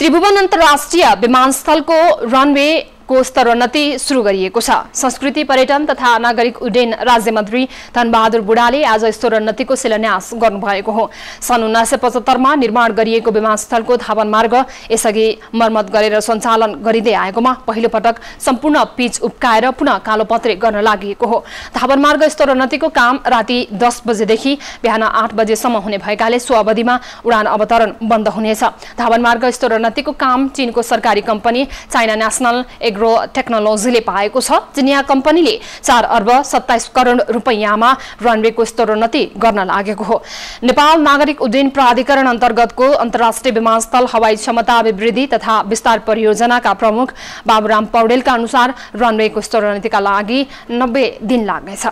त्रिभुवन अन्तर्राष्ट्रिय विमानस्थलको रनवे को स्तरोन्नति सुरु गरिएको छ। संस्कृति पर्यटन तथा नागरिक उड्डयन राज्य मन्त्री धनबहादुर बुढाले आज स्तरोन्नतिको शिलान्यास गर्नुभएको हो। सन् उन्नाइस सय पचहत्तरमा निर्माण गरिएको विमानस्थलको धावन मार्ग यसअघि मर्मत गरेर सञ्चालन गरिँदै आएकोमा पहिलो पटक सम्पूर्ण पिच उप्काएर पुनः कालोपत्रे गर्न लागि हो। धावन मार्ग स्तरोन्नतिको काम राति दस बजेदेखि बिहान आठ बजेसम्म हुने भएकाले सो अवधिमा उडान अवतरण बन्द हुनेछ। धावन मार्ग स्तरोन्नतिको काम चीनको सरकारी company China National Agro Agro टेक्नोलोजीले पाएको छ चिनिया कम्पनीले चार अर्ब सत्ताइस करोड रुपियाँमा रनवेको स्तरोन्नति गर्न लागेको हो। नेपाल नागरिक उड्डयन प्राधिकरण अन्तर्गतको अन्तर्राष्ट्रिय विमानस्थल हवाई क्षमता अभिवृद्धि तथा विस्तार परियोजनाका प्रमुख बाबुराम पौडेलका अनुसार रनवेको स्तरोन्नतिका लागि नब्बे दिन लाग्नेछ।